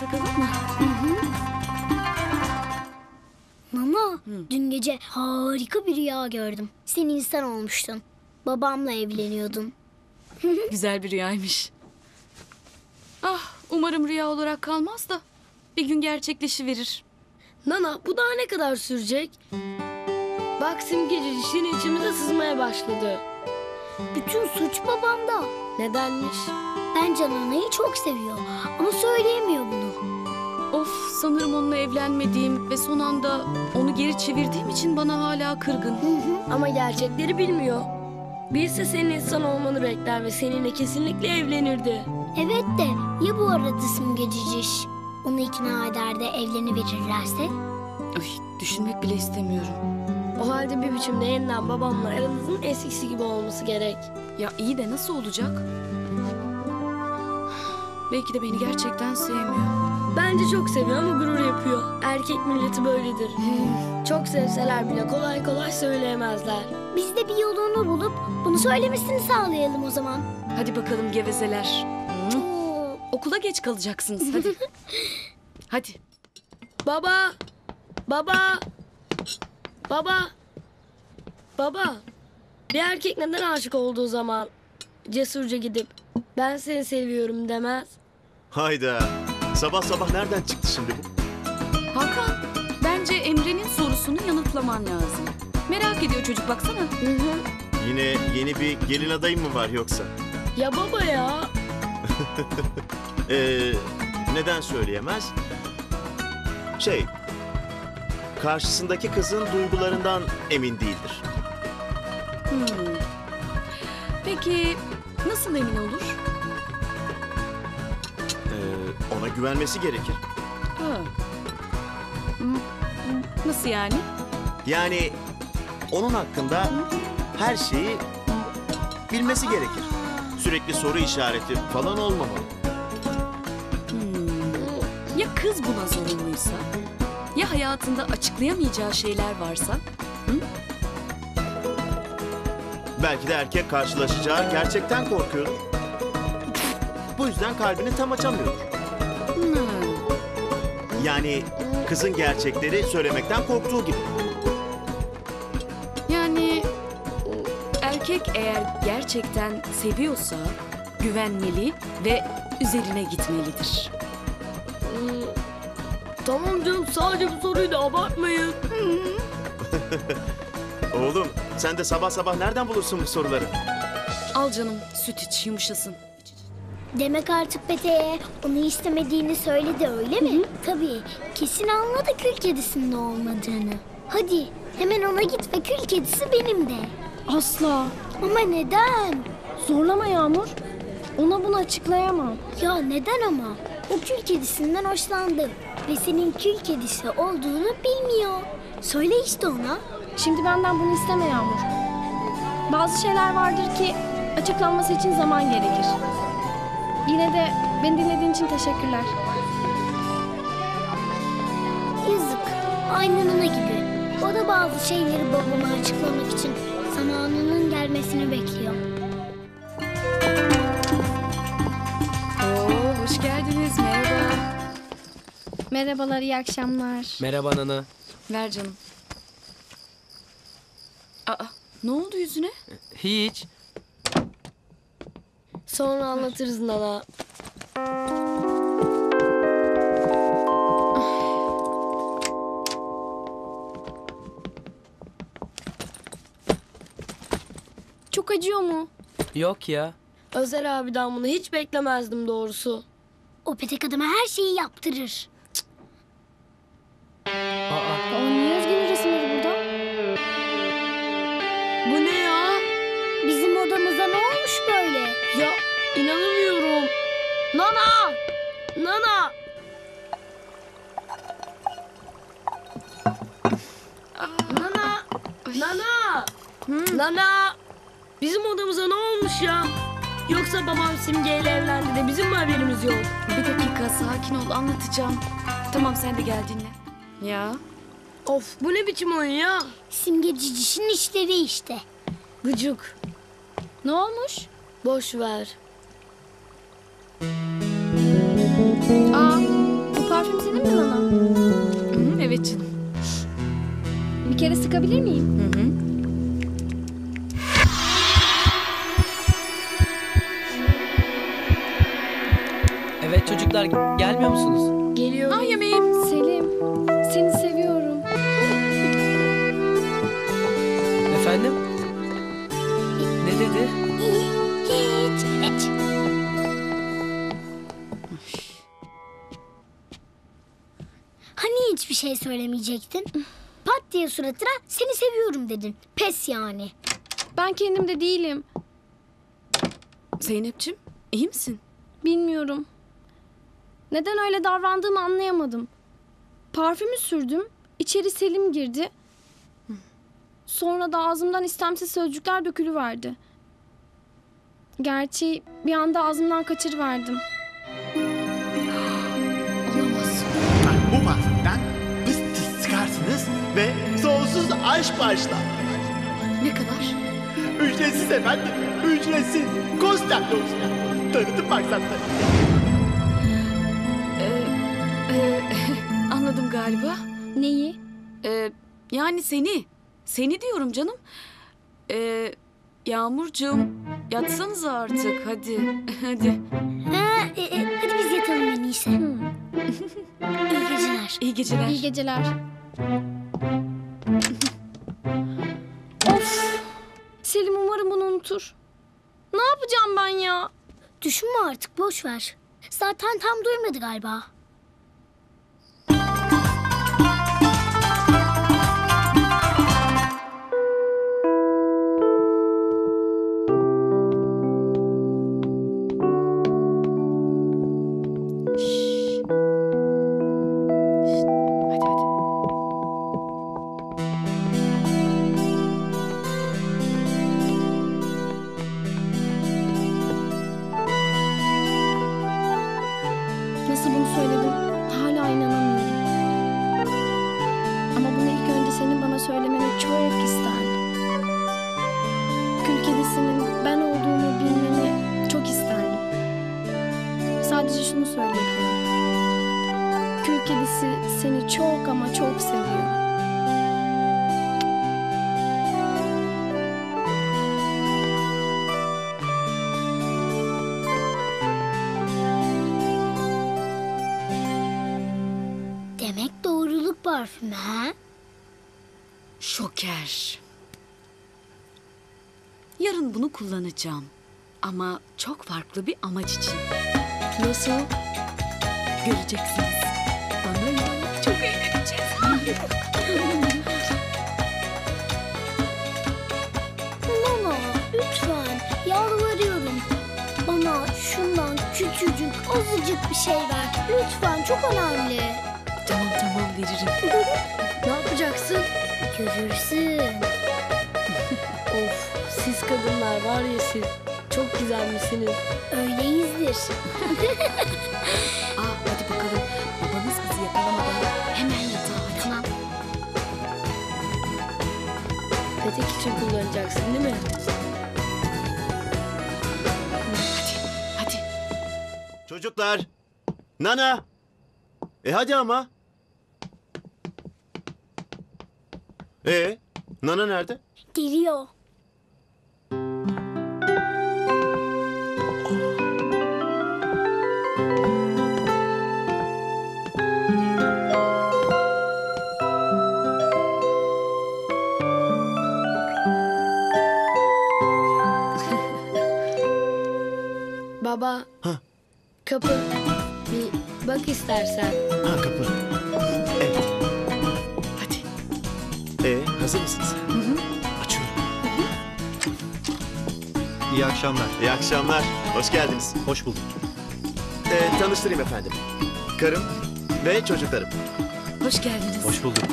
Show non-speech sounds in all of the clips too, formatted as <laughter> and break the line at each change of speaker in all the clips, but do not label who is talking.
takalım mı?
Nana, dün gece harika bir rüya gördüm. Sen insan olmuştun. Babamla evleniyordun. <laughs>
Güzel bir rüyaymış. Ah umarım rüya olarak kalmaz da bir gün gerçekleşiverir.
Nana bu daha ne kadar sürecek? Bak simgeci dişin içimize sızmaya başladı.
Bütün suç babamda.
Nedenmiş?
Bence Nana'yı çok seviyor ama söyleyemiyor bunu.
Of sanırım onunla evlenmediğim ve son anda onu geri çevirdiğim için bana hala kırgın.
Ama gerçekleri bilmiyor. Bilse senin insan olmanı bekler ve seninle kesinlikle evlenirdi.
Evet de ya bu arada simgeciciş onu ikna eder de evleniverirlerse?
Ay, düşünmek bile istemiyorum.
O halde bir biçimde yeniden babamla aranızın eskisi gibi olması gerek.
Ya iyi de nasıl olacak? Belki de beni gerçekten sevmiyor.
Bence çok seviyor ama gurur yapıyor. Erkek milleti böyledir. çok sevseler bile kolay kolay söyleyemezler.
Biz de bir yolunu bulup bunu söylemesini sağlayalım o zaman.
Hadi bakalım gevezeler.
Oo,
Okula geç kalacaksınız hadi. <laughs> hadi.
Baba! Baba! Baba! Baba! Bir erkek neden aşık olduğu zaman cesurca gidip ben seni seviyorum demez?
Hayda. Sabah sabah nereden çıktı şimdi bu?
Hakan, bence Emre'nin sorusunu yanıtlaman lazım. Merak ediyor çocuk baksana.
Yine yeni bir gelin adayım mı var yoksa?
Ya baba ya! <laughs>
Ee, neden söyleyemez? Şey, karşısındaki kızın duygularından emin değildir.
Hmm. Peki nasıl emin olur?
Güvenmesi gerekir.
Ha. Hmm, Nasıl yani?
Yani onun hakkında her şeyi bilmesi gerekir. Sürekli soru işareti falan olmamalı.
Hmm. Ya kız buna zorunluysa? Ya hayatında açıklayamayacağı şeyler varsa?
Belki de erkek karşılaşacağı gerçekten korkuyordur. Bu yüzden kalbini tam açamıyordur. Yani kızın gerçekleri söylemekten korktuğu gibi.
Yani erkek eğer gerçekten seviyorsa güvenmeli ve üzerine gitmelidir.
Hmm, Tamam canım sadece bu soruyu da abartmayın. <laughs>
Oğlum sen de sabah sabah nereden bulursun bu soruları?
Al canım süt iç yumuşasın.
Demek artık Pete'ye onu istemediğini söyledi öyle mi? Tabii. Kesin anladı kül kedisinin olmadığını. Hadi hemen ona git ve kül kedisi benim de.
Asla.
Ama neden?
Zorlama Yağmur. Ona bunu açıklayamam.
Ya neden ama? O kül kedisinden hoşlandı. Ve senin kül kedisi olduğunu bilmiyor. Söyle işte ona.
Şimdi benden bunu isteme Yağmur. Bazı şeyler vardır ki açıklanması için zaman gerekir. Yine de beni dinlediğin için teşekkürler.
Yazık. Aynen ona gibi. O da bazı şeyleri babama açıklamak için zamanının gelmesini bekliyor.
Oo, hoş geldiniz merhaba.
Merhabalar, iyi akşamlar.
Merhaba Nana.
Ver canım. Aa, ne oldu yüzüne?
Hiç.
Sonra anlatırız Nana.
Çok acıyor mu?
Yok ya.
Özer abiden bunu hiç beklemezdim doğrusu.
O petek adama her şeyi yaptırır.
Ana!
Bizim odamıza ne olmuş
ya? Yoksa babam Simge ile evlendi de bizim mi haberimiz yok?
Bir dakika sakin ol anlatacağım. Tamam sen de gel dinle. Ya.
Of bu ne biçim oyun ya?
Simge cicişin işleri işte.
Gıcık.
Ne olmuş?
Boş ver.
Aa bu parfüm senin mi Lana? Evet canım. Bir kere sıkabilir miyim?
Hı hı.
Çocuklar gelmiyor musunuz?
Geliyor.
Ah yemeğim.
Selim, seni seviyorum.
Efendim? Ne dedi?
Hiç, hiç. Hani hiçbir şey söylemeyecektin? Pat diye suratına seni seviyorum dedin. Pes yani.
Ben kendimde değilim.
Zeynep'ciğim iyi misin?
Bilmiyorum. Neden öyle davrandığımı anlayamadım. Parfümü sürdüm. İçeri Selim girdi. Sonra da ağzımdan istemsiz sözcükler dökülüverdi. Gerçi bir anda ağzımdan kaçırıverdim.
Olamaz.
Bu parfümden pıs çıkarsınız ve sonsuz aşk başlar.
Ne kadar?
Ücretsiz efendim, ücretsiz. Kostak olsun. Tanıtım maksatları.
Ee, <laughs> anladım galiba.
Neyi?
Ee, yani seni. Seni diyorum canım. Ee, Yağmurcuğum yatsanıza artık hadi. <laughs> hadi.
Ha, e, e, hadi biz yatalım en iyisi. <laughs> İyi geceler.
İyi geceler.
İyi geceler. of! Selim umarım bunu unutur. Ne yapacağım ben ya?
Düşünme artık boş ver. Zaten tam duymadı galiba.
Hadi kullanacağım. Ama çok farklı bir amaç için.
Nasıl?
Göreceksiniz. Bana ya. Çok eğleneceğiz.
Nana lütfen yalvarıyorum. Bana şundan küçücük azıcık bir şey ver. Lütfen çok önemli.
tamam tamam veririm. <laughs>
Ne yapacaksın?
Görürsün.
Siz kadınlar var ya siz. Çok güzelmişsiniz.
Öyleyizdir.
Aa hadi bakalım. Babanız bizi yakalamadan hemen yatağa.
Tamam.
Petek için kullanacaksın değil mi?
Hadi hadi.
Çocuklar. Nana. E hadi ama. E Nana nerede?
Geliyor.
Baba.
Ha.
Kapı. Bir bak istersen.
Ha kapı. Evet.
Hadi.
E hazır mısınız? Açıyorum.
İyi akşamlar.
İyi akşamlar. Hoş geldiniz.
Hoş bulduk.
E, tanıştırayım efendim. Karım ve çocuklarım.
Hoş geldiniz.
Hoş bulduk.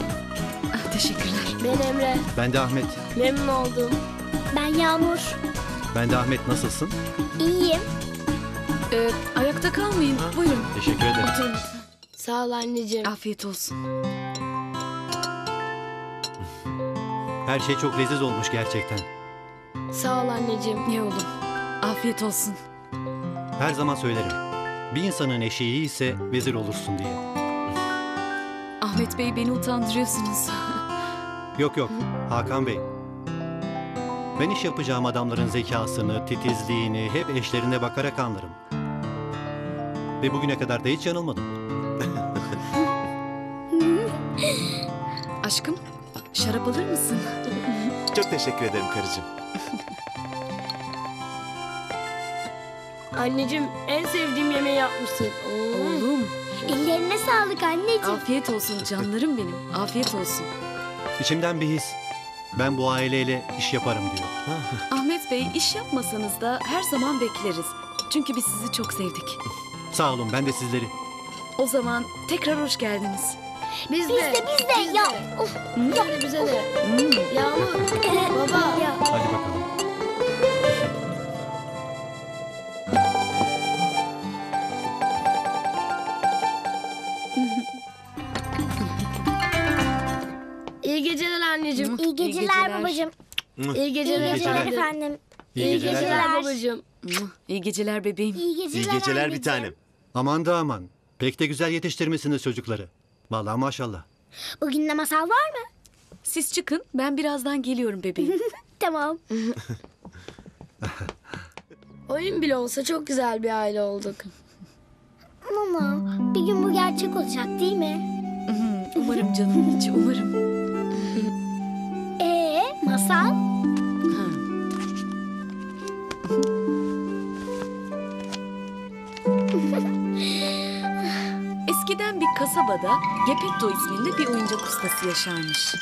Ah, teşekkürler.
Ben Emre.
Ben de Ahmet.
Memnun oldum.
Ben Yağmur.
Ben de Ahmet nasılsın?
İyiyim.
Ee, ayakta kalmayın. Buyurun.
Teşekkür ederim.
Oturun.
Sağ ol anneciğim.
Afiyet olsun.
Her şey çok leziz olmuş gerçekten.
Sağ ol anneciğim.
Ye oğlum. Afiyet olsun.
Her zaman söylerim. Bir insanın eşi iyi ise vezir olursun diye.
Ahmet Bey beni utandırıyorsunuz. <laughs>
Yok yok Hakan Bey. Ben iş yapacağım adamların zekasını, titizliğini hep eşlerine bakarak anlarım. Ve bugüne kadar da hiç yanılmadım.
Aşkım şarap alır mısın?
Çok teşekkür ederim karıcığım.
Anneciğim en sevdiğim yemeği yapmışsın. Oo.
Oğlum
Ellerine sağlık anneciğim.
afiyet olsun canlarım benim. Afiyet olsun.
İçimden bir his. Ben bu aileyle iş yaparım diyor.
Ahmet Bey iş yapmasanız da her zaman bekleriz. Çünkü biz sizi çok sevdik.
Sağ olun ben de sizleri.
O zaman tekrar hoş geldiniz.
Biz,
Biz de biz de ya. Of.
Bize de.
Hmm.
Yağmur. Baba.
Ya.
Hadi bakalım.
İyi geceler anneciğim.
İyi geceler,
geceler.
babacığım.
İyi
İyi
geceler,
geceler
efendim.
efendim.
İyi
İyi
geceler.
geceler babacığım.
İyi geceler bebeğim.
İyi
İyi
geceler,
geceler bir tanem.
Aman da aman. Pek de güzel yetiştirmişsiniz çocukları. Vallahi maşallah.
Bugün de masal var mı?
Siz çıkın ben birazdan geliyorum bebeğim. <laughs>
Tamam. <laughs>
Oyun bile olsa çok güzel bir aile olduk.
Nana bir gün bu gerçek olacak değil mi?
umarım canım içi umarım. <laughs>
Ee masal?
Eskiden bir kasabada Gepetto isminde bir oyuncak ustası yaşarmış.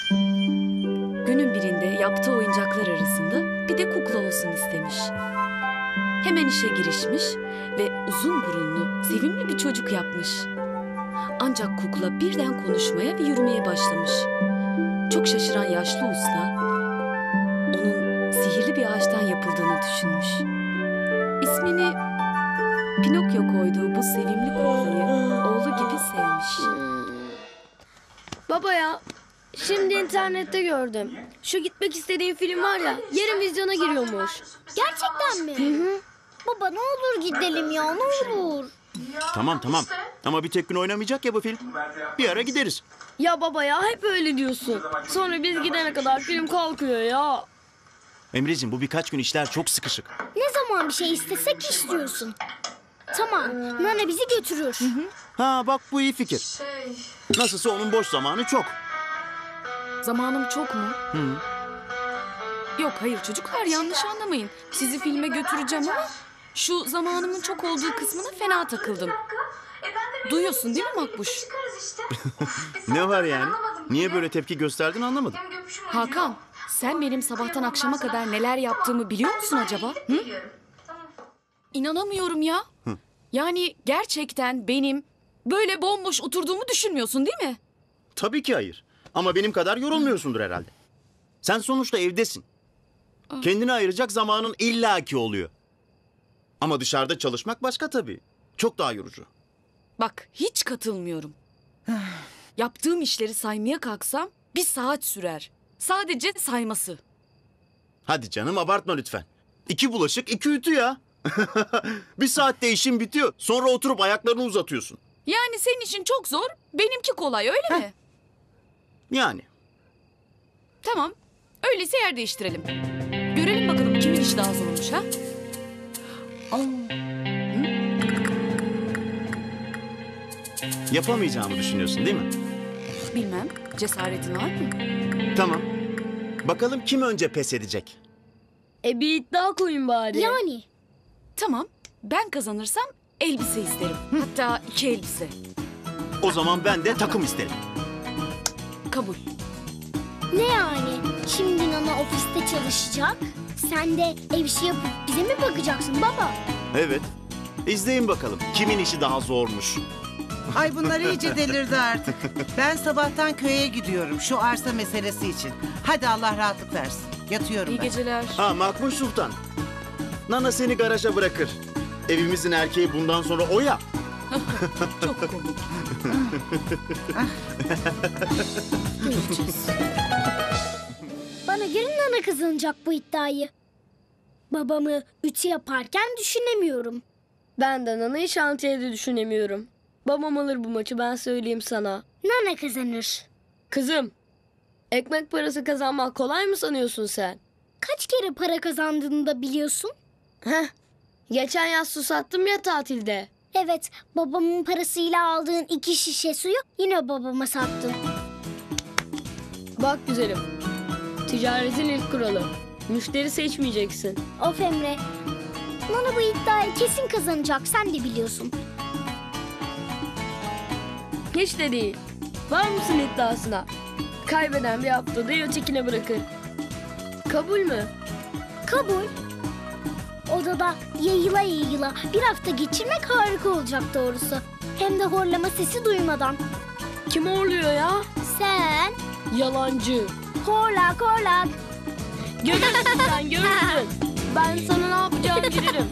Günün birinde yaptığı oyuncaklar arasında bir de kukla olsun istemiş. Hemen işe girişmiş ve uzun burunlu, sevimli bir çocuk yapmış. Ancak kukla birden konuşmaya ve yürümeye başlamış. Çok şaşıran yaşlı usta onun sihirli bir ağaçtan yapıldığını düşünmüş. Pinokyo koyduğu bu sevimli kuklayı oğlu gibi sevmiş.
Baba ya. Şimdi internette gördüm. Şu gitmek istediğim film var ya. Yarın vizyona giriyormuş.
Gerçekten mi? Baba ne olur gidelim ya ne olur.
Tamam tamam. Ama bir tek gün oynamayacak ya bu film. Bir ara gideriz.
Ya baba ya hep öyle diyorsun. Sonra biz gidene kadar film kalkıyor ya.
Emre'ciğim bu birkaç gün işler çok sıkışık.
Ne zaman bir şey istesek istiyorsun. Tamam Nana bizi götürür.
Ha bak bu iyi fikir. Nasılsa onun boş zamanı çok.
Zamanım çok mu? Yok hayır çocuklar yanlış anlamayın. Sizi filme götüreceğim ama şu zamanımın çok olduğu kısmına fena takıldım. Duyuyorsun değil mi Makbuş? <laughs>
Ne var yani? Niye böyle tepki gösterdin anlamadım.
Hakan sen benim sabahtan akşama kadar neler yaptığımı biliyor musun acaba? Hı? İnanamıyorum ya. Yani gerçekten benim böyle bomboş oturduğumu düşünmüyorsun değil mi?
Tabii ki hayır. Ama benim kadar yorulmuyorsundur herhalde. Sen sonuçta evdesin. Kendine ayıracak zamanın illaki oluyor. Ama dışarıda çalışmak başka tabii. Çok daha yorucu.
Bak hiç katılmıyorum. <sighs> Yaptığım işleri saymaya kalksam bir saat sürer. Sadece sayması.
Hadi canım abartma lütfen. İki bulaşık, iki ütü ya. <laughs> bir saatte işin bitiyor. Sonra oturup ayaklarını uzatıyorsun.
Yani senin için çok zor, benimki kolay öyle mi?
Yani.
Tamam. Öyleyse yer değiştirelim. Görelim bakalım kimin işi daha zormuş ha?
Yapamayacağımı düşünüyorsun değil mi?
Bilmem. Cesaretin var mı?
Tamam. Bakalım kim önce pes edecek?
E bir iddia koyun bari.
Yani
Tamam. Ben kazanırsam elbise isterim. Hatta iki elbise.
O zaman ben de takım isterim.
Kabul.
ne yani? Şimdi Nana ofiste çalışacak. Sen de ev işi yapıp bize mi bakacaksın baba?
Evet. İzleyin bakalım kimin işi daha zormuş.
Ay bunlar iyice <laughs> delirdi artık. Ben sabahtan köye gidiyorum şu arsa meselesi için. Hadi Allah rahatlık versin. Yatıyorum
İyi
ben.
geceler.
Ha Makbul Sultan. Nana seni garaja bırakır. Evimizin erkeği bundan sonra o ya. <laughs>
Çok komik. <laughs> Göreceğiz.
Bana göre Nana kazanacak bu iddiayı. Babamı ütü yaparken düşünemiyorum.
Ben de Nana'yı şantiyede düşünemiyorum. Babam alır bu maçı ben söyleyeyim sana.
Nana kazanır.
Kızım. Ekmek parası kazanmak kolay mı sanıyorsun sen?
Kaç kere para kazandığını da biliyorsun.
Heh. Geçen yaz su sattım ya tatilde.
Evet, babamın parasıyla aldığın iki şişe suyu yine babama sattın.
Bak güzelim. Ticaretin ilk kuralı. Müşteri seçmeyeceksin.
Of Emre. Nana bu iddiayı kesin kazanacak, sen de biliyorsun.
Hiç de değil. Var mısın iddiasına? Kaybeden bir haftada ötekine bırakır. Kabul mü?
Kabul. Odada yayıla yayıla bir hafta geçirmek harika olacak doğrusu. Hem de horlama sesi duymadan.
Kim horluyor ya?
Sen
Yalancı.
horlak horlak.
Görürsün sen <laughs> görürsün. Ben sana ne yapacağımı bilirim.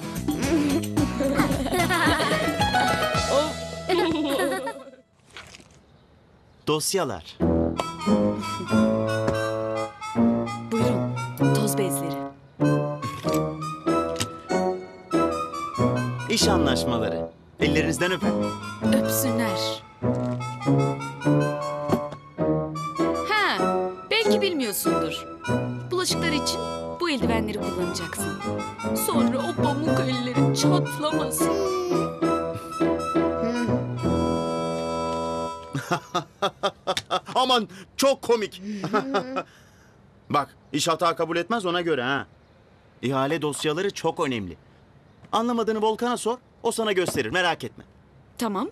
of. <laughs>
Dosyalar.
Buyurun. Toz bezleri.
İş anlaşmaları. Ellerinizden öper.
Öpsünler. Ha, belki bilmiyorsundur. Bulaşıklar için bu eldivenleri kullanacaksın. Sonra o pamuk ellerin çatlamasın. <laughs>
Aman çok komik. <laughs> Bak iş hata kabul etmez ona göre ha. İhale dosyaları çok önemli. Anlamadığını Volkan'a sor. O sana gösterir merak etme.
Tamam.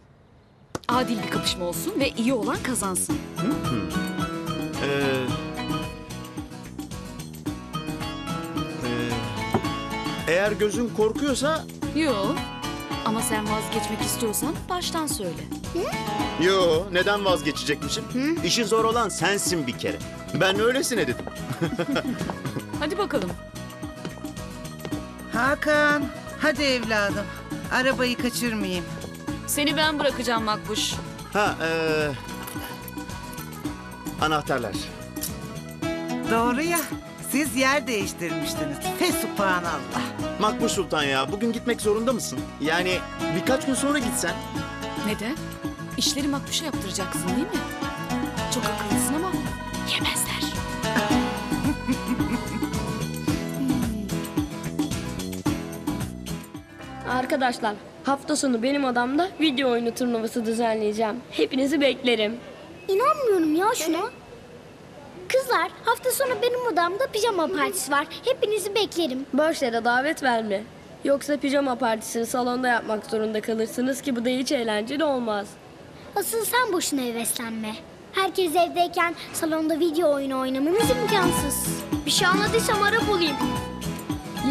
Adil bir kapışma olsun ve iyi olan kazansın.
Ee, ee, eğer gözün korkuyorsa
Yo. Ama sen vazgeçmek istiyorsan baştan söyle.
Yo, neden vazgeçecekmişim? İşi zor olan sensin bir kere. Ben öylesine dedim. <laughs>
Hadi bakalım.
Hakan, hadi evladım. Arabayı kaçırmayayım.
Seni ben bırakacağım Makbuş.
Ha, ee, anahtarlar.
Doğru ya. Siz yer değiştirmiştiniz. Fesubhanallah.
Makbuş Sultan ya, bugün gitmek zorunda mısın? Yani birkaç gün sonra gitsen.
Neden? İşleri Makbuş'a yaptıracaksın değil mi? Çok akıllısın ama
Arkadaşlar hafta sonu benim odamda video oyunu turnuvası düzenleyeceğim. Hepinizi beklerim.
İnanmıyorum ya şuna. Kızlar hafta sonu benim odamda pijama partisi var. Hepinizi beklerim.
Boş yere davet verme. Yoksa pijama partisini salonda yapmak zorunda kalırsınız ki bu da hiç eğlenceli olmaz.
Asıl sen boşuna heveslenme. Herkes evdeyken salonda video oyunu oynamanız imkansız. Bir şey anladıysam Arap olayım.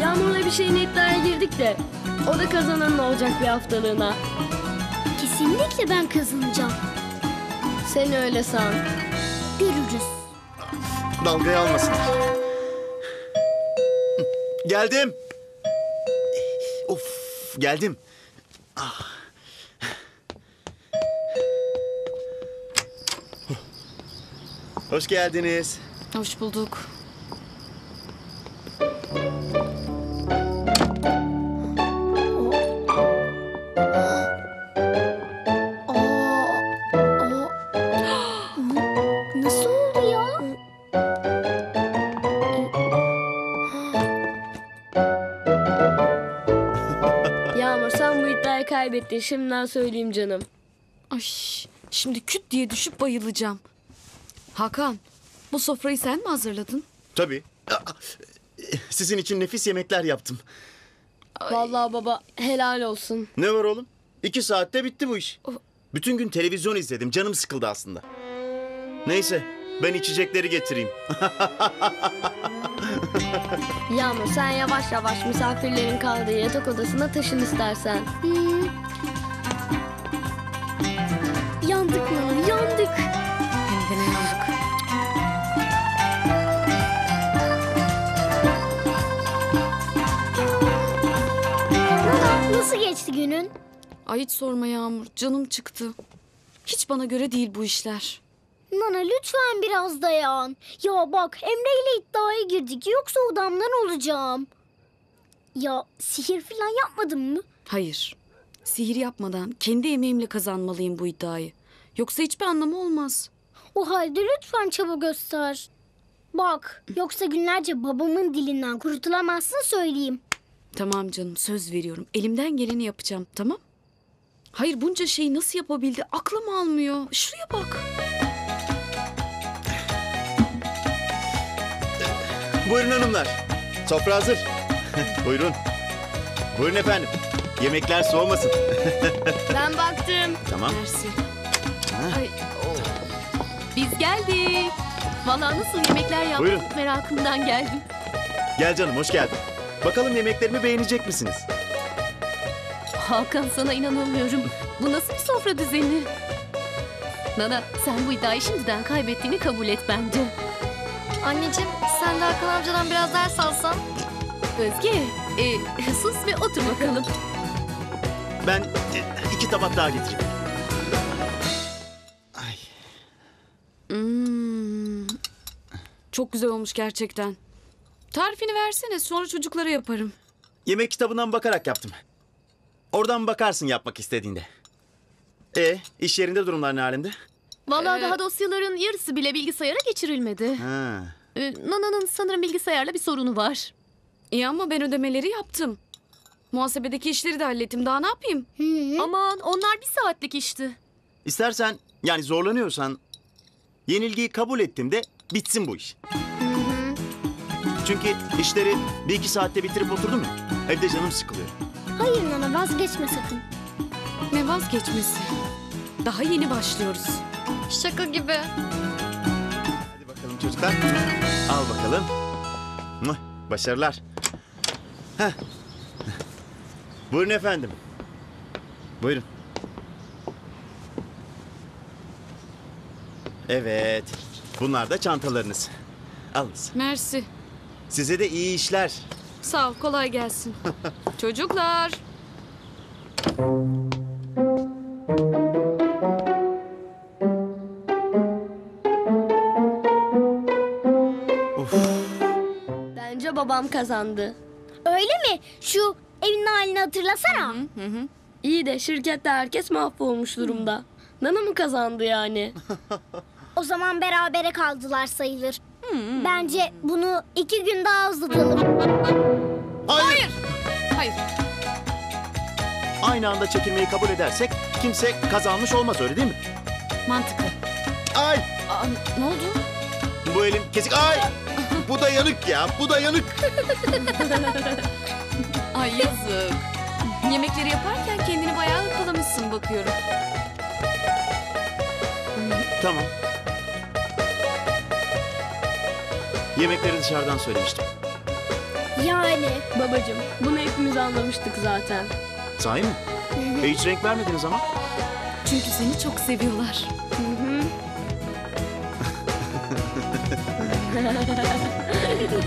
Yağmur'la bir şeyin iddiaya girdik de o da kazananın olacak bir haftalığına.
Kesinlikle ben kazanacağım.
Sen öyle san.
Görürüz.
Dalgaya almasın. Geldim. Of, geldim. Ah. Hoş geldiniz.
Hoş bulduk.
Kaybettin şimdiden söyleyeyim canım.
Ay, şimdi küt diye düşüp bayılacağım. Hakan, bu sofrayı sen mi hazırladın?
Tabii. Sizin için nefis yemekler yaptım.
Vallahi baba helal olsun.
Ne var oğlum? İki saatte bitti bu iş. Bütün gün televizyon izledim. Canım sıkıldı aslında. Neyse ben içecekleri getireyim. <laughs>
Yağmur sen yavaş yavaş misafirlerin kaldığı yatak odasına taşın istersen.
Hmm. Yandık Nana, yandık.
Hem de ne yandık.
Nana nasıl geçti günün?
Ay hiç sorma Yağmur, canım çıktı. Hiç bana göre değil bu işler.
Nana lütfen biraz dayan. Ya bak Emre ile iddiaya girdik yoksa odamdan olacağım. Ya sihir falan yapmadın mı?
Hayır, sihir yapmadan kendi emeğimle kazanmalıyım bu iddiayı. Yoksa hiçbir anlamı olmaz.
O halde lütfen çaba göster. Bak yoksa günlerce babamın dilinden kurtulamazsın söyleyeyim.
Tamam canım söz veriyorum. Elimden geleni yapacağım tamam? Hayır bunca şeyi nasıl yapabildi aklım almıyor. Şuraya bak.
Buyurun hanımlar. Sofra hazır. <laughs> Buyurun. Buyurun efendim. Yemekler soğumasın. <laughs>
Ben baktım.
Tamam.
Mersi.
Ay, o. Biz geldik. Vallahi nasıl yemekler yaptık
Buyurun.
merakımdan geldim.
Gel canım hoş geldin. Bakalım yemeklerimi beğenecek misiniz?
Hakan sana inanamıyorum. Bu nasıl bir sofra düzeni? Nana sen bu iddiayı şimdiden kaybettiğini kabul et bence.
Anneciğim sen de Hakan amcadan biraz ders alsan.
Özge e, sus ve otur bakalım.
Ben e, iki tabak daha getireyim. Ay.
Hmm. Çok güzel olmuş gerçekten. Tarifini versene sonra çocuklara yaparım.
Yemek kitabından bakarak yaptım. Oradan bakarsın yapmak istediğinde. E iş yerinde durumlar ne halinde?
Vallahi
Ee,
daha dosyaların yarısı bile bilgisayara geçirilmedi.
Ha.
E, Nana'nın sanırım bilgisayarla bir sorunu var.
İyi ama ben ödemeleri yaptım. Muhasebedeki işleri de hallettim. Daha ne yapayım?
Aman onlar bir saatlik işti.
İstersen yani zorlanıyorsan yenilgiyi kabul ettim de bitsin bu iş. Çünkü işleri bir iki saatte bitirip oturdum ya. Evde canım sıkılıyor.
Hayır nana vazgeçme sakın.
Ne vazgeçmesi? Daha yeni başlıyoruz.
Şaka gibi.
Çocuklar. Al bakalım. Başarılar. Heh. Buyurun efendim. Buyurun. Evet. Bunlar da çantalarınız. Alınız.
Mersi.
Size de iyi işler.
Sağ ol kolay gelsin. <laughs> Çocuklar.
Babam kazandı.
Öyle mi? Şu evin halini hatırlasana.
İyi de şirkette herkes mahvolmuş durumda. Nana mı kazandı yani? <laughs>
O zaman berabere kaldılar sayılır. Bence bunu iki gün daha uzatalım.
Hayır.
Hayır.
Aynı anda çekilmeyi kabul edersek kimse kazanmış olmaz öyle değil mi?
Mantıklı.
Ay
Aa, ne oldu?
bu elim kesik. Ay bu da yanık ya bu da yanık. <laughs>
Ay yazık. Yemekleri yaparken kendini bayağı ırkalamışsın bakıyorum.
Tamam. Yemekleri dışarıdan söylemiştim.
Yani.
Babacım bunu hepimiz anlamıştık zaten.
Sahi mi? E hiç renk vermediniz ama.
Çünkü seni çok seviyorlar. <laughs> <laughs>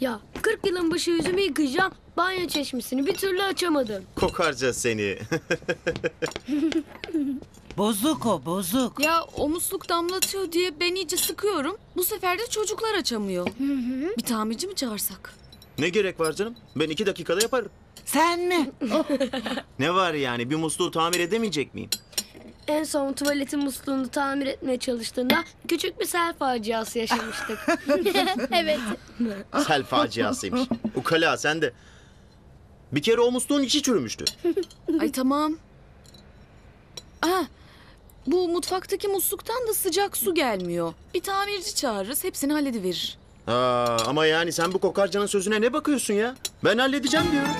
Ya 40 yılın başı yüzümü yıkayacağım. Banyo çeşmesini bir türlü açamadım.
Kokarca seni. <laughs>
Bozuk o bozuk.
Ya o musluk damlatıyor diye ben iyice sıkıyorum. Bu sefer de çocuklar açamıyor. Bir tamirci mi çağırsak?
Ne gerek var canım? Ben iki dakikada yaparım.
Sen mi?
Ne var yani bir musluğu tamir edemeyecek miyim?
En son tuvaletin musluğunu tamir etmeye çalıştığında küçük bir sel faciası yaşamıştık. <laughs>
evet.
Sel faciasıymış. Ukala sen de. Bir kere o musluğun içi çürümüştü.
Ay tamam. Ah, bu mutfaktaki musluktan da sıcak su gelmiyor. Bir tamirci çağırırız hepsini hallediverir.
Aa, ama yani sen bu kokarcanın sözüne ne bakıyorsun ya? Ben halledeceğim diyorum.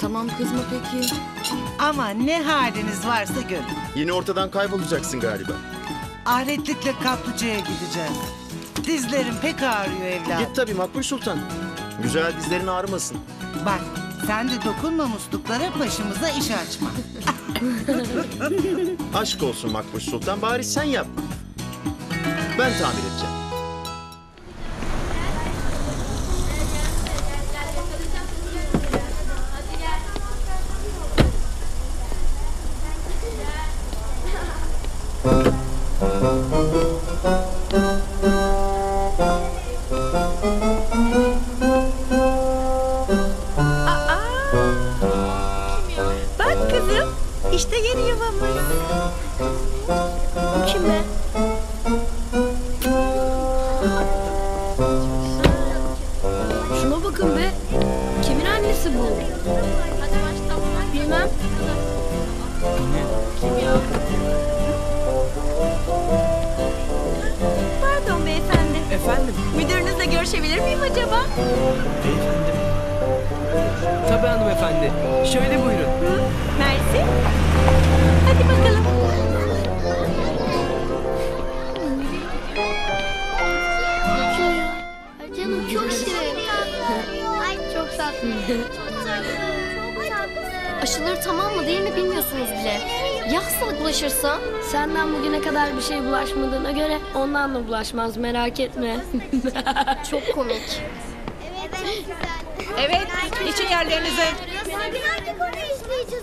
Tamam kızma peki.
Ama ne haliniz varsa görün.
Yine ortadan kaybolacaksın galiba.
Ahretlikle kaplıcaya gideceğiz. Dizlerim pek ağrıyor evladım.
Git tabii Makbul Sultan. Güzel dizlerin ağrımasın.
Bak sen de dokunma musluklara başımıza iş açma. <laughs>
Aşk olsun Makbul Sultan bari sen yap. Ben tamir edeceğim.
Ya hastalık bulaşırsa?
Senden bugüne kadar bir şey bulaşmadığına göre ondan da bulaşmaz merak etme. <laughs>
Çok komik.
Evet, geçin yerlerinize.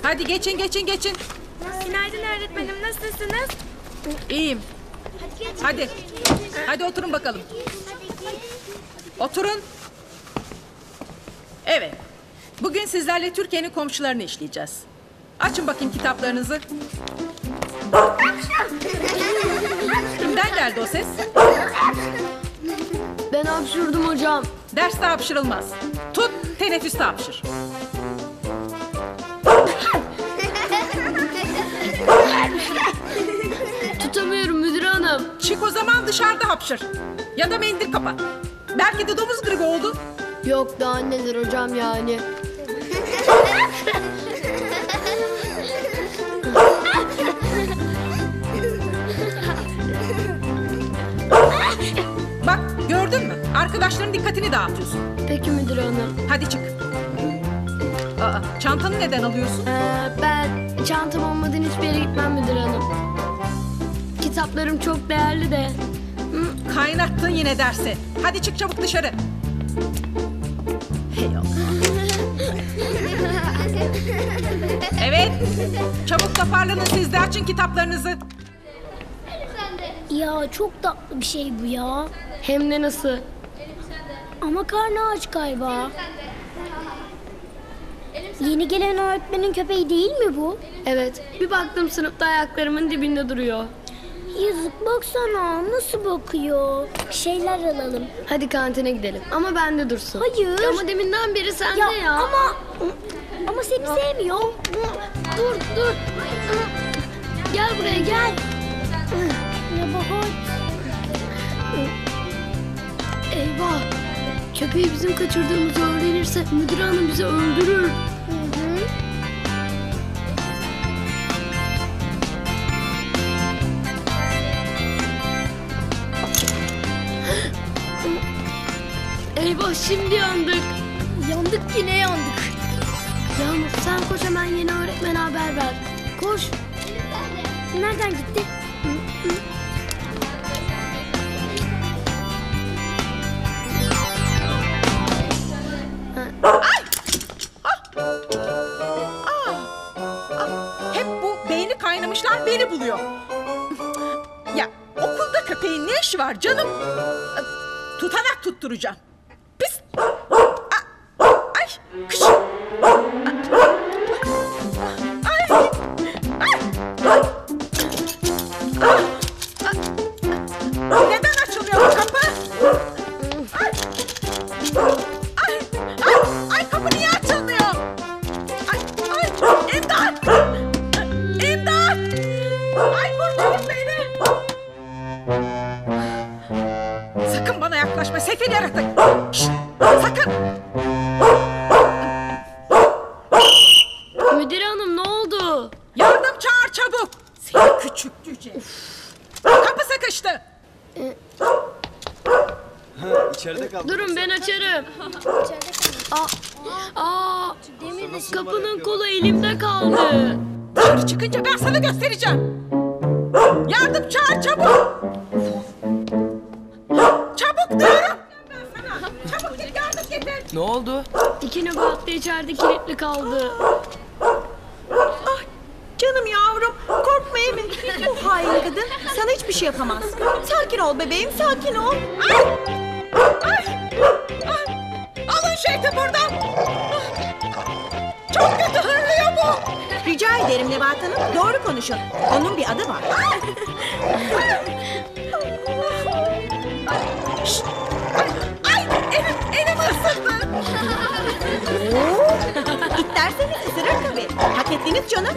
Hadi geçin, geçin, geçin.
Günaydın öğretmenim nasılsınız?
İyiyim. Hadi. Hadi oturun bakalım. Oturun. Evet. Bugün sizlerle Türkiye'nin komşularını işleyeceğiz. Açın bakayım kitaplarınızı. Kimden geldi o ses?
Ben hapşurdum hocam.
Derste hapşırılmaz. Tut, teneffüste hapşır.
Tutamıyorum müdür hanım.
Çık o zaman dışarıda hapşır. Ya da mendil kapat. Belki de domuz gribi oldu.
Yok daha nedir hocam yani.
Arkadaşların dikkatini dağıtıyorsun.
Peki müdür hanım.
Hadi çık. Aa, çantanı neden alıyorsun?
Ee, ben çantam olmadan hiçbir yere gitmem müdür hanım. Kitaplarım çok değerli de.
Kaynattın yine dersi. Hadi çık çabuk dışarı. Hey. <laughs> Evet. Çabuk toparlanın siz de açın kitaplarınızı.
Ya çok tatlı bir şey bu ya.
Hem de nasıl?
Ama karnı aç galiba. Yeni gelen öğretmenin köpeği değil mi bu?
Evet. Bir baktım sınıfta ayaklarımın dibinde duruyor.
Yazık baksana nasıl bakıyor. Bir şeyler alalım.
Hadi kantine gidelim. Ama bende dursun.
Hayır.
Ama deminden beri sende
Ya,
ya.
ama ama seni sevmiyor.
Dur dur. Gel buraya gel. Köpeği bizim kaçırdığımızı öğrenirse müdür hanım bizi öldürür. Eyvah şimdi yandık.
Yandık yine yandık.
Yağmur sen koş hemen yeni öğretmene haber ver. Koş.
Nereden gitti?
Beni buluyor. Ya okulda köpeğin ne işi var canım? Tutanak tutturacağım. Pis. Ay kış. Yardım çağır çabuk. Çabuk diyorum. Çabuk git yardım getir.
Ne oldu?
İki nöbette içeride kilitli kaldı.
Canım yavrum korkma Emin. Bu hain kadın sana hiçbir şey yapamaz. Sakin ol bebeğim sakin ol. Ay! Ay! Ay! Alın şeyti buradan.
Ederim Nebahat Hanım. Doğru konuşun. Onun bir adı var.
Şşt! Ay, elim, elim ısırdı.
İsterseniz ısırır tabii. Hak ettiniz canım.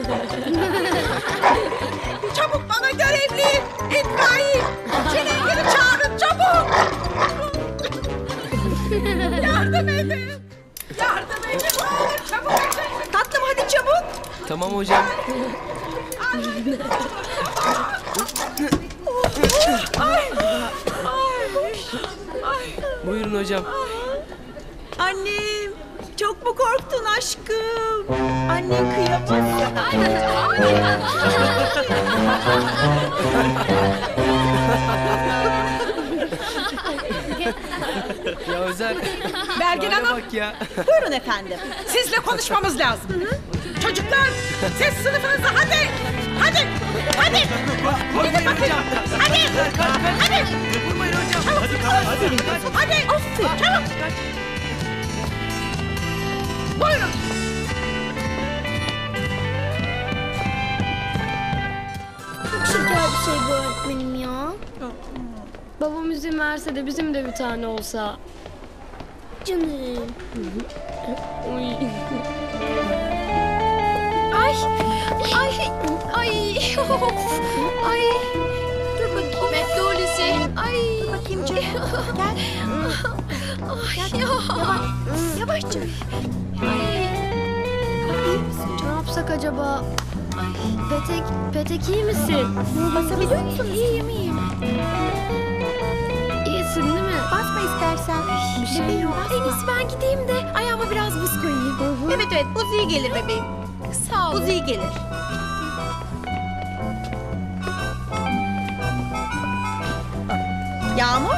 Çabuk bana görevli. İtfaiye.
Tamam hocam. Buyurun hocam.
Annem çok mu korktun aşkım? Annen kıyamaz. <laughs>
Ya Özer.
Belgin Hanım
bak ya.
Buyurun efendim.
sizle konuşmamız lazım. Çocuklar ses sınıfınıza hadi. Hadi. Hadi. Gidin bakayım. Hadi. Hadi.
Vurmayın hocam.
Hadi. Çabuk. Buyurun.
Çok şeker bir şey bu öğretmenim ya.
Babam izin verse de bizim de bir tane olsa.
Canım. Ay. Ay. Ay. Ay. Dur bakayım.
Hulusi.
Ay. Dur bakayım canım. Gel. Ay. Yavaş. Yavaşça. Ay.
Ne yapsak acaba? Ay, Petek, Petek iyi misin?
Basabiliyor musun? İyiyim iyiyim. İstersen.
Şey yok.
En iyisi ben gideyim de ayağıma biraz buz koyayım.
Evet evet buz iyi gelir bebeğim.
Sağ ol.
Buz iyi gelir. Yağmur,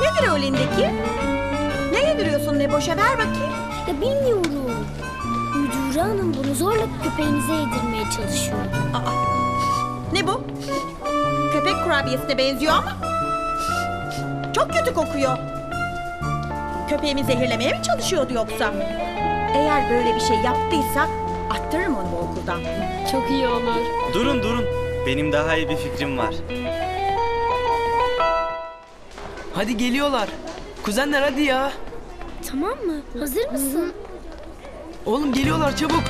nedir o elindeki? Ne yediriyorsun ne boşa ver bakayım.
Ya bilmiyorum. Müdür hanım bunu zorla köpeğinize yedirmeye çalışıyor.
Ne bu? Köpek kurabiyesine benziyor ama. Çok kötü kokuyor. Köpeğimi zehirlemeye mi çalışıyordu yoksa? Eğer böyle bir şey yaptıysa attırırım onu bu okuldan.
Çok iyi olur.
Durun durun. Benim daha iyi bir fikrim var.
Hadi geliyorlar. Kuzenler hadi ya.
Tamam mı? Hazır mısın?
Oğlum geliyorlar çabuk.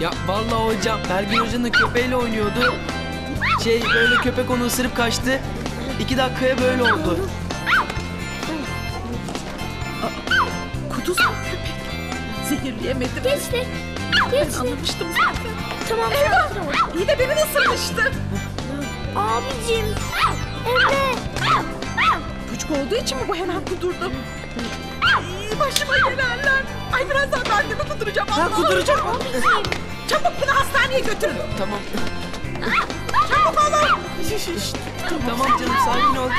Ya
vallahi hocam Belgin Hoca'nın köpeğiyle oynuyordu. Şey böyle köpek onu ısırıp kaçtı. İki dakikaya böyle oldu.
Kuduz mu köpek? Zehirleyemedim.
Geçti. Geçti.
Anlamıştım zaten.
Tamam.
Eyvah!
ol.
İyi de beni ısırmıştı.
Abicim. Emre.
Küçük olduğu için mi bu hemen kudurdum? Başıma gelenler. Ay birazdan ben de mi kuduracağım?
Ha,
Allah'ım.
kuduracak.
Çabuk bunu hastaneye götürün.
Tamam.
Çabuk olun.
Tamam canım sakin ol.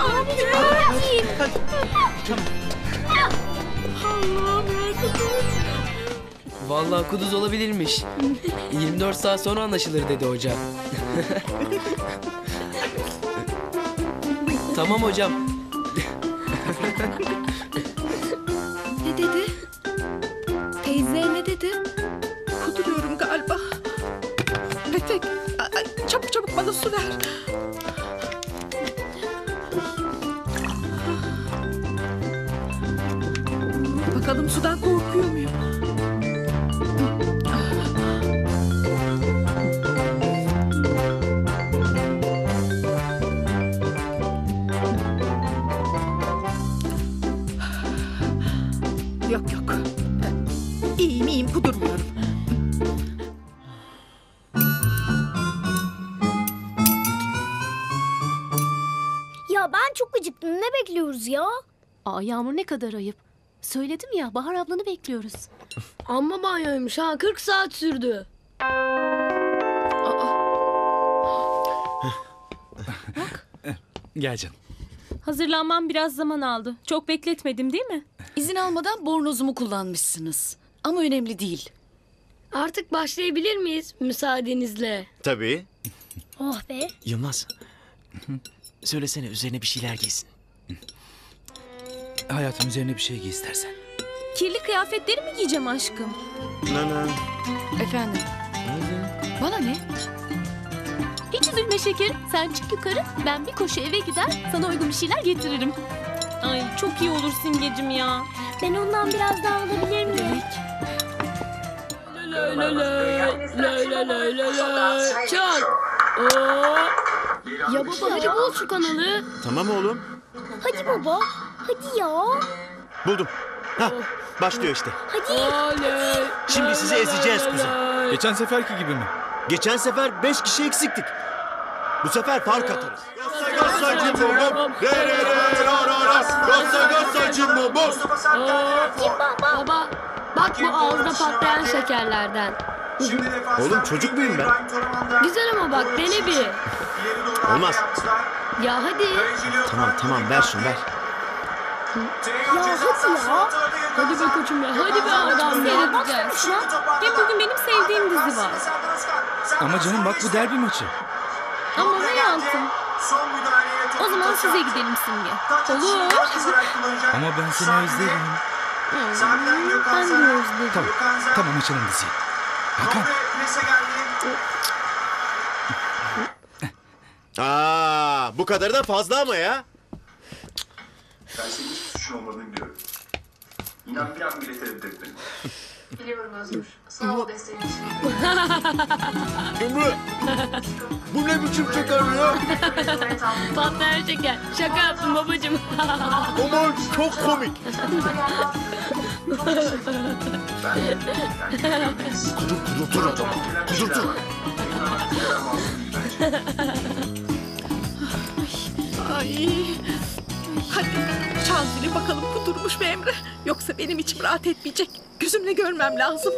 Abicim. Abicim.
Allah'ım yardım et.
Vallahi kuduz olabilirmiş. 24 saat sonra anlaşılır dedi hoca. <laughs> tamam hocam.
Dedi? Teyze ne dedi?
Kuduruyorum galiba. Ay, çabuk çabuk bana su ver. Bakalım sudan korkuyor
Ne bekliyoruz ya?
Aa Yağmur ne kadar ayıp. Söyledim ya Bahar ablanı bekliyoruz. <laughs>
Amma banyoymuş ha 40 saat sürdü.
Gel canım.
Hazırlanmam biraz zaman aldı. Çok bekletmedim değil mi? İzin almadan bornozumu kullanmışsınız. Ama önemli değil.
Artık başlayabilir miyiz müsaadenizle?
Tabii.
Oh be.
Yılmaz. Söylesene üzerine bir şeyler giysin. Hayatım üzerine bir şey giy istersen.
Kirli kıyafetleri mi giyeceğim aşkım?
Nana.
Efendim? Bana ne?
Hiç üzülme şekerim. Sen çık yukarı. Ben bir koşu eve gider. Sana uygun bir şeyler getiririm.
Ay çok iyi olur Simgecim ya.
Ben ondan biraz daha alabilir miyim?
Lay lay lay lay lay lay. Çal. Oo. Ya baba hadi bul şu kanalı.
Tamam oğlum.
Hadi baba. Hadi ya.
Buldum. Hah, başlıyor işte.
Hadi.
Oley.
Şimdi sizi ezeceğiz kuzen.
Geçen seferki gibi mi?
Geçen sefer beş kişi eksiktik. Bu sefer fark atarız. Gassa gassa cimbom re re re ra ra ra. Gassa gassa cimbom
Baba bak bu ağızda patlayan şekerlerden.
Oğlum çocuk muyum ben?
Güzel ama bak dene bir.
Olmaz.
Ya hadi.
Tamam tamam ver şunu ver.
Ya hadi ya.
Hadi be koçum ya. Hadi be adam ya.
Seyredeceğiz. Hem bugün benim sevdiğim dizi var.
Ama canım bak bu derbi maçı.
Ama hayatım. O zaman size gidelim Simge. Olur.
Ama ben seni özlerim.
Ben de özledim.
Tamam, tamam açalım diziyi. Hakan,
Aa, bu kadar da fazla ama ya.
Ben senin hiç suçun olmadığını biliyorum. İnan bir an bile tereddüt etmedim.
Biliyorum Özgür. Sağ ol desteğin için.
Emre. Bu ne biçim şeker ya?
Patlayan şeker. Şaka yaptım babacığım.
Aman çok komik. Kudur kudurtur adamı. Kudurtur.
Ay. Hadi çal zili bakalım kudurmuş mu Emre? Yoksa benim içim rahat etmeyecek. Gözümle görmem lazım.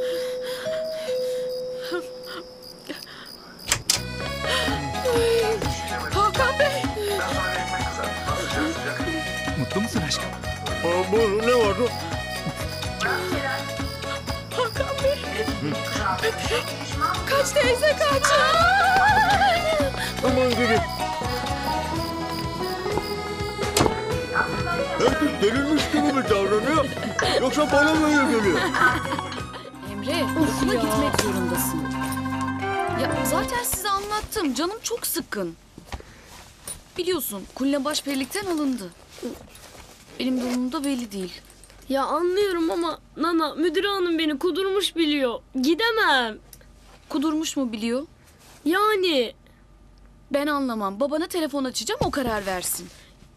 Hakan Bey.
mutlu musun aşkım?
Aman ne vardı?
Hakan Bey. Kaç teyze kaç.
Aman gülüm. Herkes delirmiş gibi mi davranıyor? Yoksa bana mı öyle geliyor?
Emre okula gitmek zorundasın. Ya zaten size anlattım. Canım çok sıkkın. Biliyorsun Kulina Başperilik'ten alındı. Benim durumum da belli değil.
Ya anlıyorum ama Nana müdür hanım beni kudurmuş biliyor. Gidemem.
Kudurmuş mu biliyor?
Yani.
Ben anlamam. Babana telefon açacağım o karar versin.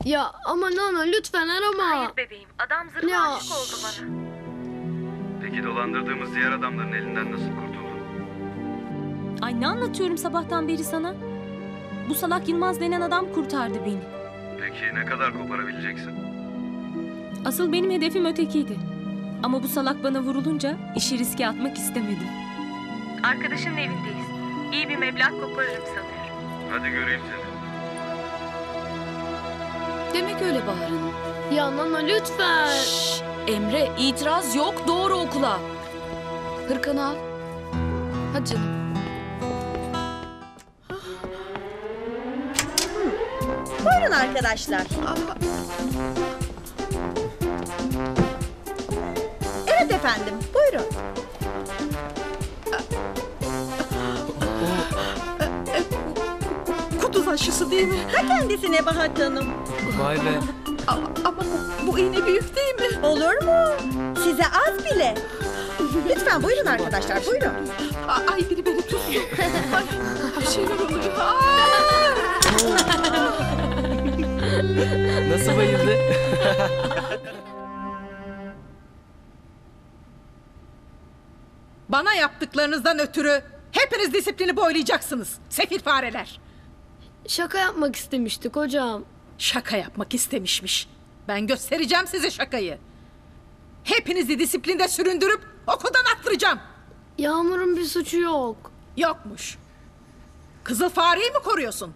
Ya ama Nana lütfen arama.
bebeğim. Adam zırhlı
Ya.
aşık oldu bana.
Peki dolandırdığımız diğer adamların elinden nasıl kurtuldun?
Ay ne anlatıyorum sabahtan beri sana? Bu salak Yılmaz denen adam kurtardı beni.
Peki ne kadar koparabileceksin?
Asıl benim hedefim ötekiydi. Ama bu salak bana vurulunca işi riske atmak istemedim.
Arkadaşının evindeyiz. İyi bir meblağ koparırım sanıyorum.
Hadi göreyim seni.
Demek öyle Bahar Hanım.
Ya Nana lütfen.
Şşş, Emre itiraz yok doğru okula. Hırkanı al. Hadi canım.
Buyurun arkadaşlar. Evet efendim, buyurun.
Kuduz aşısı değil mi?
Ta kendisi Nebahat Hanım.
Vay be.
Ama bu, bu iğne büyük değil mi?
Olur mu? Size az bile. Lütfen buyurun arkadaşlar, buyurun.
A- Ay biri beni tutsun. Ay, bir şeyler oluyor.
Nasıl bayıldı?
Bana yaptıklarınızdan ötürü hepiniz disiplini boylayacaksınız. Sefil fareler.
Şaka yapmak istemiştik hocam.
Şaka yapmak istemişmiş. Ben göstereceğim size şakayı. Hepinizi disiplinde süründürüp okuldan attıracağım.
Yağmur'un bir suçu yok.
Yokmuş. Kızıl fareyi mi koruyorsun?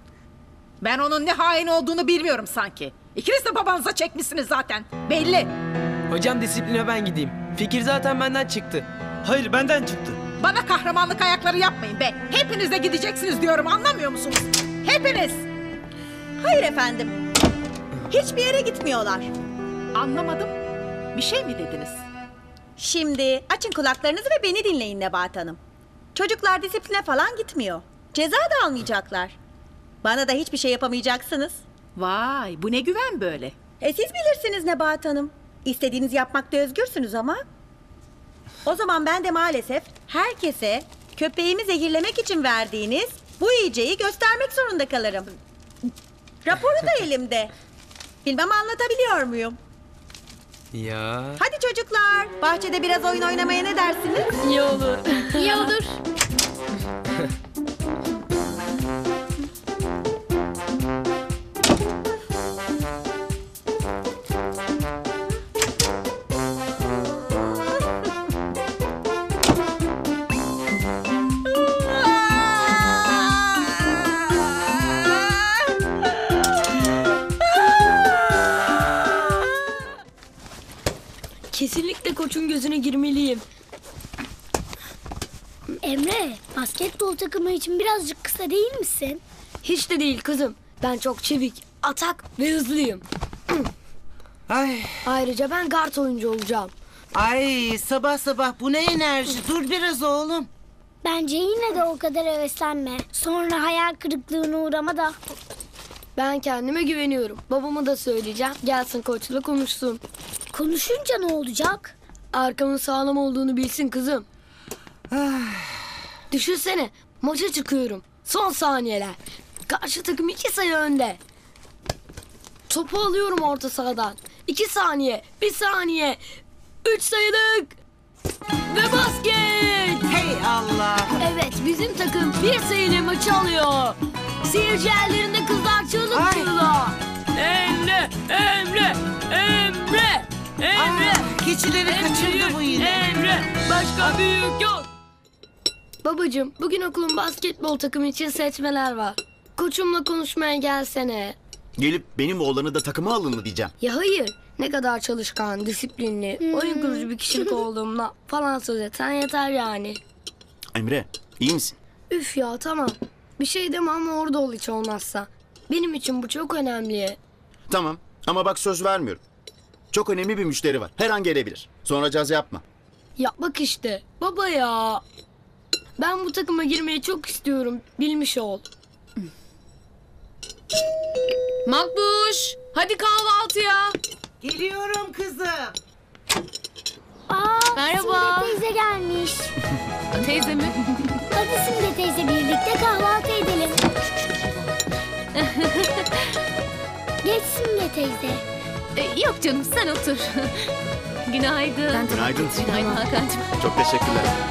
Ben onun ne hain olduğunu bilmiyorum sanki. İkiniz de babanıza çekmişsiniz zaten. Belli.
Hocam disipline ben gideyim. Fikir zaten benden çıktı.
Hayır benden çıktı.
Bana kahramanlık ayakları yapmayın be. Hepiniz de gideceksiniz diyorum anlamıyor musunuz? Hepiniz.
Hayır efendim. Hiçbir yere gitmiyorlar.
Anlamadım. Bir şey mi dediniz?
Şimdi açın kulaklarınızı ve beni dinleyin Nebahat Hanım. Çocuklar disipline falan gitmiyor. Ceza da almayacaklar. Bana da hiçbir şey yapamayacaksınız.
Vay bu ne güven böyle.
E siz bilirsiniz Nebahat Hanım. İstediğinizi yapmakta özgürsünüz ama. O zaman ben de maalesef herkese köpeğimi zehirlemek için verdiğiniz bu yiyeceği göstermek zorunda kalırım. Raporu da <laughs> elimde. Bilmem anlatabiliyor muyum?
Ya.
Hadi çocuklar, bahçede biraz oyun oynamaya ne dersiniz?
İyi olur.
İyi olur. <laughs>
Kesinlikle koçun gözüne girmeliyim.
Emre, basketbol takımı için birazcık kısa değil misin?
Hiç de değil kızım. Ben çok çevik, atak ve hızlıyım.
Ay.
Ayrıca ben guard oyuncu olacağım.
Ay sabah sabah bu ne enerji? Dur biraz oğlum.
Bence yine de o kadar heveslenme. Sonra hayal kırıklığına uğrama da.
Ben kendime güveniyorum. Babama da söyleyeceğim. Gelsin koçla konuşsun.
Konuşunca ne olacak?
Arkamın sağlam olduğunu bilsin kızım. <sighs> Düşünsene maça çıkıyorum. Son saniyeler. Karşı takım iki sayı önde. Topu alıyorum orta sahadan. İki saniye, bir saniye. Üç sayılık. Ve basket.
Hey Allah.
Evet bizim takım bir sayıyla maçı alıyor. Seyirci ellerinde kızlar çığlık çığlığa. Emre, Emre, Emre, Emre.
keçileri
En
kaçırdı
büyük
bu yine.
Emre, başka büyük yok. Babacım bugün okulun basketbol takımı için seçmeler var. Koçumla konuşmaya gelsene.
Gelip benim oğlanı da takıma alın mı diyeceğim.
Ya hayır. Ne kadar çalışkan, disiplinli, oyun kurucu bir kişilik olduğumla falan söz etsen yeter yani.
Emre iyi misin?
Üf ya tamam. Bir şey deme ama orada ol hiç olmazsa. Benim için bu çok önemli.
Tamam ama bak söz vermiyorum. Çok önemli bir müşteri var. Her an gelebilir. Sonra caz yapma.
Ya bak işte. Baba ya. Ben bu takıma girmeyi çok istiyorum. Bilmiş ol.
Makbuş, hadi kahvaltıya.
Geliyorum kızım.
Aa,
Merhaba.
Simge teyze gelmiş. <laughs>
Teyze mi?
Hadi Simge teyze birlikte kahvaltı edelim. <laughs> Geç Simge teyze.
Ee, yok canım sen otur. <laughs> Günaydın.
Günaydın.
Günaydın Hakan'cığım.
Çok teşekkürler.